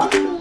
rock.